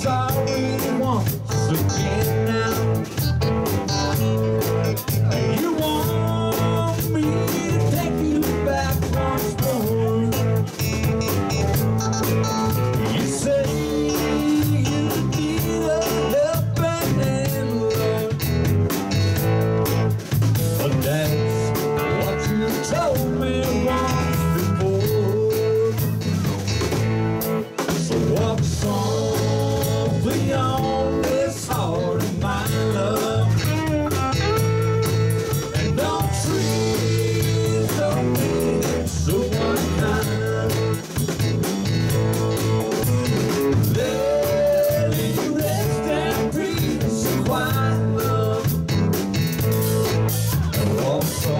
sorry once again also